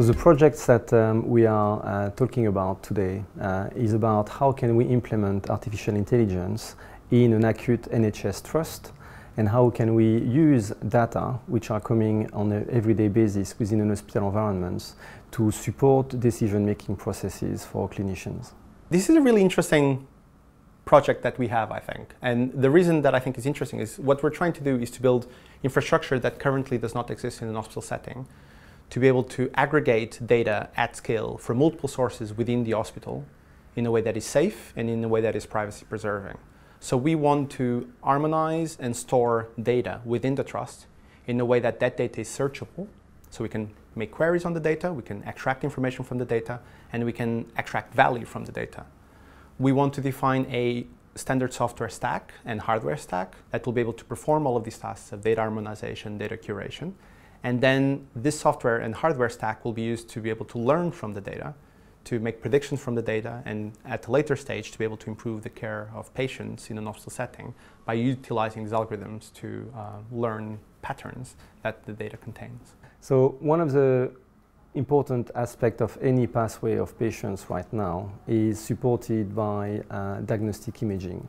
So the projects that um, we are uh, talking about today uh, is about how can we implement artificial intelligence in an acute NHS trust and how can we use data which are coming on an everyday basis within an hospital environment to support decision-making processes for clinicians. This is a really interesting project that we have, I think. And the reason that I think is interesting is what we're trying to do is to build infrastructure that currently does not exist in an hospital setting to be able to aggregate data at scale from multiple sources within the hospital in a way that is safe and in a way that is privacy preserving. So we want to harmonize and store data within the trust in a way that that data is searchable. So we can make queries on the data, we can extract information from the data, and we can extract value from the data. We want to define a standard software stack and hardware stack that will be able to perform all of these tasks of data harmonization, data curation, and then this software and hardware stack will be used to be able to learn from the data, to make predictions from the data, and at a later stage to be able to improve the care of patients in an hospital setting by utilizing these algorithms to uh, learn patterns that the data contains. So one of the important aspect of any pathway of patients right now is supported by uh, diagnostic imaging.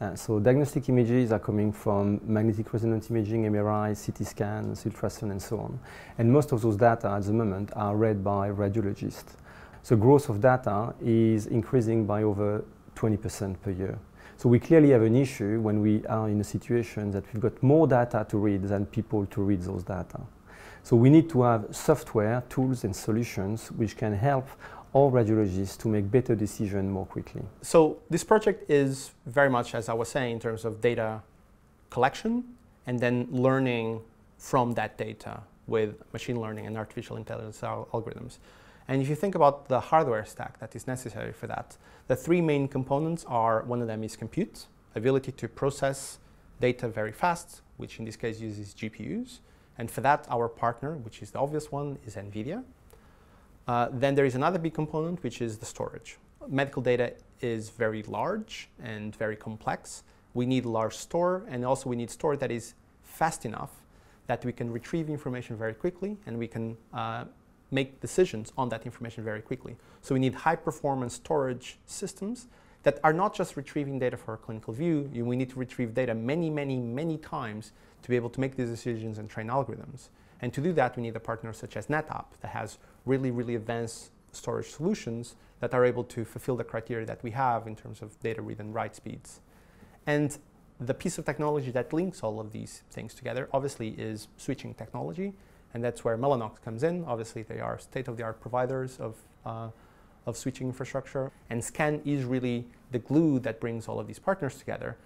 Uh, so diagnostic images are coming from magnetic resonance imaging, MRI, CT scans, ultrasound and so on. And most of those data at the moment are read by radiologists. So growth of data is increasing by over 20% per year. So we clearly have an issue when we are in a situation that we've got more data to read than people to read those data. So we need to have software, tools and solutions which can help all radiologists to make better decisions more quickly. So this project is very much, as I was saying, in terms of data collection and then learning from that data with machine learning and artificial intelligence al algorithms. And if you think about the hardware stack that is necessary for that, the three main components are, one of them is compute, ability to process data very fast, which in this case uses GPUs. And for that, our partner, which is the obvious one, is NVIDIA. Uh, then there is another big component, which is the storage. Medical data is very large and very complex. We need a large store, and also we need store that is fast enough that we can retrieve information very quickly and we can uh, make decisions on that information very quickly. So we need high performance storage systems that are not just retrieving data for a clinical view, we need to retrieve data many, many, many times to be able to make these decisions and train algorithms. And to do that, we need a partner such as NetApp that has really, really advanced storage solutions that are able to fulfill the criteria that we have in terms of data read and write speeds. And the piece of technology that links all of these things together obviously is switching technology. And that's where Mellanox comes in. Obviously, they are state-of-the-art providers of, uh, of switching infrastructure. And SCAN is really the glue that brings all of these partners together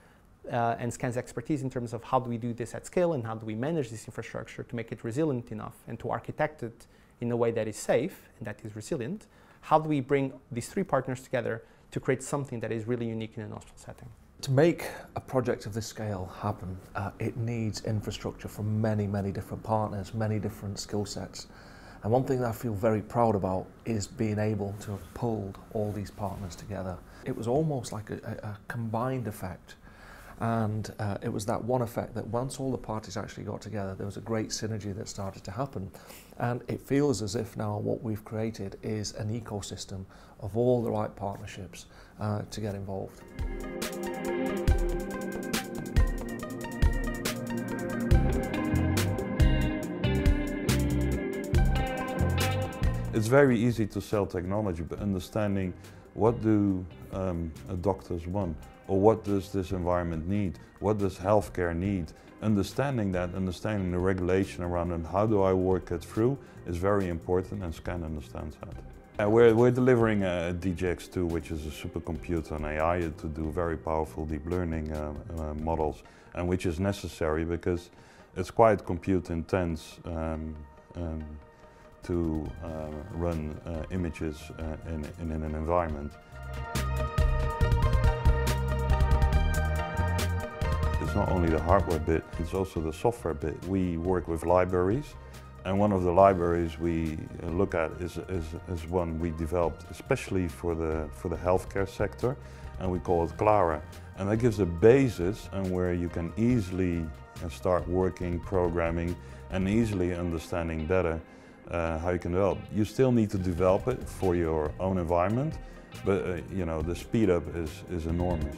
uh, and SCAN's expertise in terms of how do we do this at scale and how do we manage this infrastructure to make it resilient enough and to architect it in a way that is safe and that is resilient. How do we bring these three partners together to create something that is really unique in an hospital setting? To make a project of this scale happen, uh, it needs infrastructure from many, many different partners, many different skill sets. And one thing that I feel very proud about is being able to have pulled all these partners together. It was almost like a, a, a combined effect and uh, it was that one effect that once all the parties actually got together, there was a great synergy that started to happen. And it feels as if now what we've created is an ecosystem of all the right partnerships uh, to get involved. It's very easy to sell technology, but understanding what do um, doctors want or what does this environment need? What does healthcare need? Understanding that, understanding the regulation around it, how do I work it through is very important and SCAN understands that. Uh, we're, we're delivering a DGX2, which is a supercomputer and AI to do very powerful deep learning uh, uh, models, and which is necessary because it's quite compute intense um, um, to uh, run uh, images uh, in, in, in an environment. Not only the hardware bit, it's also the software bit. We work with libraries and one of the libraries we look at is, is, is one we developed especially for the, for the healthcare sector and we call it Clara. And that gives a basis and where you can easily start working, programming and easily understanding better uh, how you can develop. You still need to develop it for your own environment, but uh, you know the speed up is, is enormous.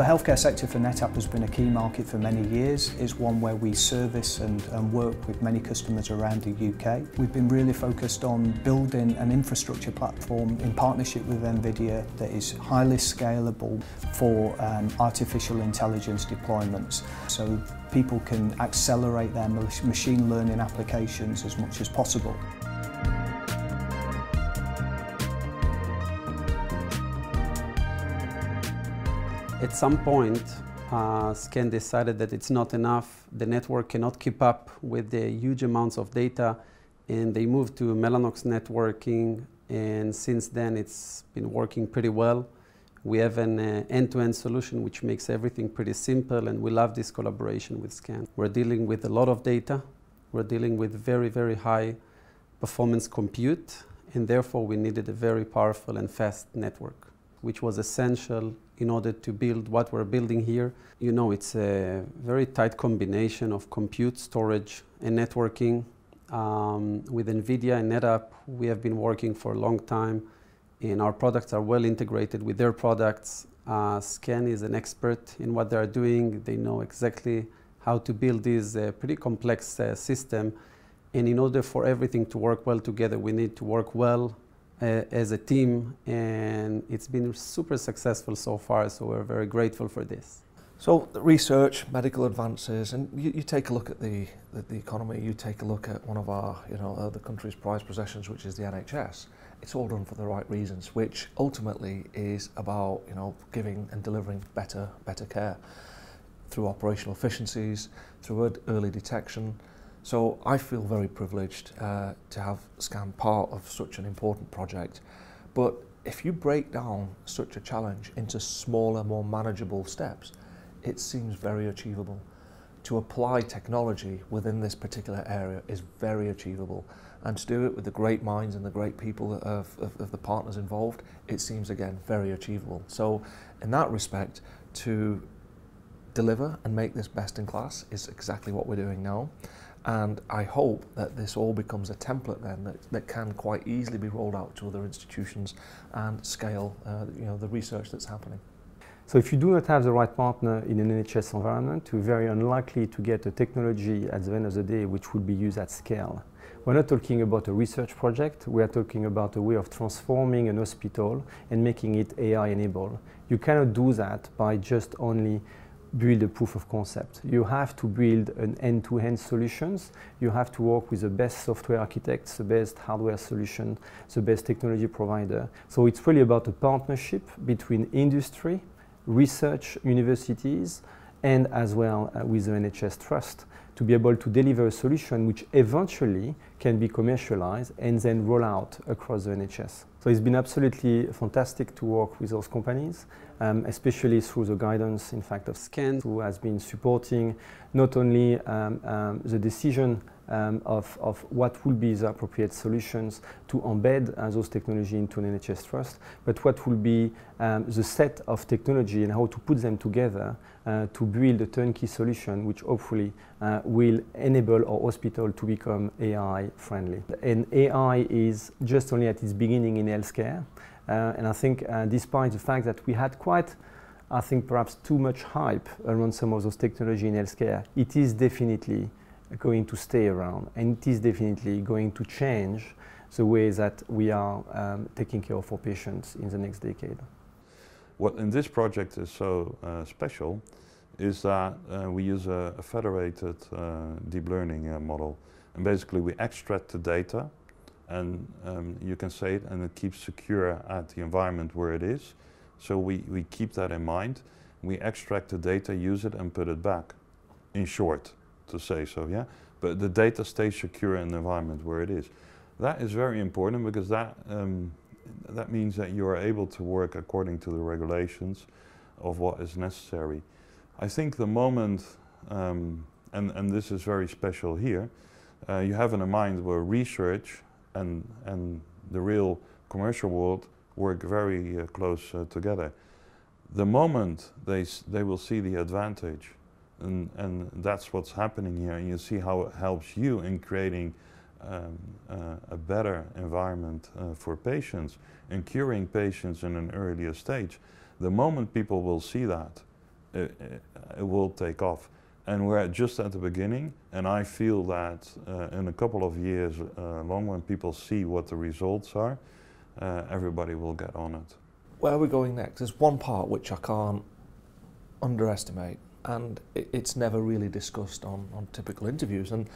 The healthcare sector for NetApp has been a key market for many years. It's one where we service and, and work with many customers around the UK. We've been really focused on building an infrastructure platform in partnership with NVIDIA that is highly scalable for um, artificial intelligence deployments. So people can accelerate their machine learning applications as much as possible. At some point, uh, Scan decided that it's not enough. The network cannot keep up with the huge amounts of data, and they moved to Mellanox networking. And since then, it's been working pretty well. We have an uh, end-to-end solution which makes everything pretty simple, and we love this collaboration with Scan. We're dealing with a lot of data. We're dealing with very, very high performance compute, and therefore we needed a very powerful and fast network, which was essential in order to build what we're building here. You know, it's a very tight combination of compute, storage, and networking. Um, with NVIDIA and NetApp, we have been working for a long time, and our products are well integrated with their products. Uh, Scan is an expert in what they are doing. They know exactly how to build this uh, pretty complex uh, system. And in order for everything to work well together, we need to work well as a team, and it's been super successful so far, so we're very grateful for this. So research, medical advances, and you, you take a look at the, the, the, economy, you take a look at one of our, you know, uh, the country's prized possessions, which is the NHS. It's all done for the right reasons, which ultimately is about, you know, giving and delivering better, better care through operational efficiencies, through early detection, So I feel very privileged uh, to have SCAN part of such an important project. But if you break down such a challenge into smaller, more manageable steps, it seems very achievable. To apply technology within this particular area is very achievable. And to do it with the great minds and the great people of, of, of the partners involved, it seems again very achievable. So in that respect, to deliver and make this best in class is exactly what we're doing now. And I hope that this all becomes a template then that, that can quite easily be rolled out to other institutions and scale uh, you know, the research that's happening. So if you do not have the right partner in an NHS environment, you're very unlikely to get a technology at the end of the day which would be used at scale. We're not talking about a research project, we are talking about a way of transforming an hospital and making it AI enabled. You cannot do that by just only build a proof of concept. You have to build an end-to-end solutions. You have to work with the best software architects, the best hardware solution, the best technology provider. So it's really about a partnership between industry, research, universities, and as well uh, with the NHS Trust to be able to deliver a solution which eventually can be commercialized and then roll out across the NHS. So it's been absolutely fantastic to work with those companies, um, especially through the guidance, in fact, of SCAN, who has been supporting not only um, um, the decision um, of, of what will be the appropriate solutions to embed uh, those technology into an NHS trust, but what will be um, the set of technology and how to put them together uh, to build a turnkey solution which hopefully uh, will enable our hospital to become AI friendly. And AI is just only at its beginning in healthcare. Uh, and I think uh, despite the fact that we had quite I think perhaps too much hype around some of those technology in healthcare. It is definitely going to stay around and it is definitely going to change the way that we are um, taking care of our patients in the next decade. What in this project is so uh, special is that uh, we use a, a federated uh, deep learning uh, model and basically we extract the data and um, you can say it and it keeps secure at the environment where it is. So we, we keep that in mind. We extract the data, use it and put it back, in short to say so, yeah? But the data stays secure in the environment where it is. That is very important because that, um, that means that you are able to work according to the regulations of what is necessary. I think the moment, um, and, and this is very special here, uh, you have in a mind where research and, and the real commercial world work very uh, close uh, together. The moment they, they will see the advantage And, and that's what's happening here. And you see how it helps you in creating um, a better environment uh, for patients and curing patients in an earlier stage. The moment people will see that, it, it, will take off. And we're just at the beginning, and I feel that uh, in a couple of years uh, long, when people see what the results are, uh, everybody will get on it. Where are we going next? There's one part which I can't underestimate, and it's never really discussed on, on typical interviews, and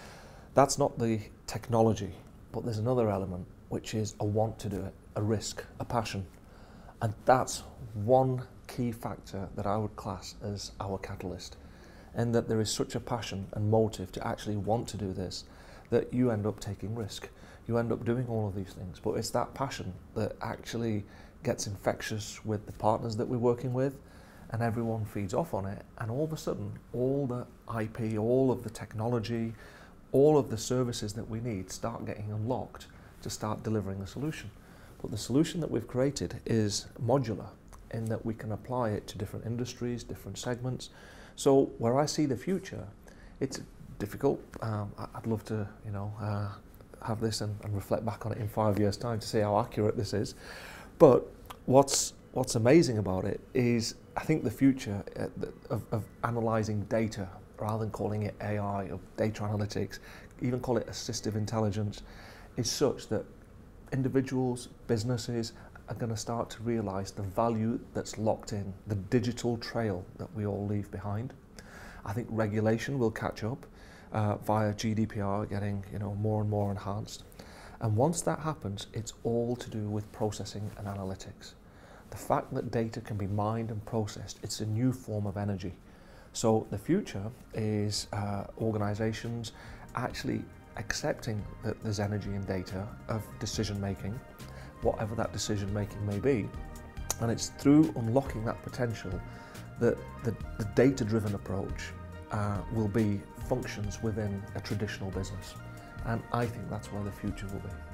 that's not the technology, but there's another element, which is a want to do it, a risk, a passion. And that's one key factor that I would class as our catalyst. And that there is such a passion and motive to actually want to do this that you end up taking risk. You end up doing all of these things. But it's that passion that actually gets infectious with the partners that we're working with, and everyone feeds off on it. And all of a sudden, all the IP, all of the technology, all of the services that we need start getting unlocked to start delivering the solution. But the solution that we've created is modular in that we can apply it to different industries, different segments. So where I see the future, it's difficult. Um, I'd love to, you know, uh, have this and, and reflect back on it in five years' time to see how accurate this is. But what's what's amazing about it is I think the future uh, of, of analysing data rather than calling it AI or data analytics, even call it assistive intelligence, is such that individuals, businesses are going to start to realise the value that's locked in, the digital trail that we all leave behind. I think regulation will catch up uh, via GDPR getting you know more and more enhanced. And once that happens, it's all to do with processing and analytics. The fact that data can be mined and processed, it's a new form of energy. So the future is uh, organizations actually accepting that there's energy in data of decision making, whatever that decision making may be. And it's through unlocking that potential that the, the data driven approach uh, will be functions within a traditional business. And I think that's where the future will be.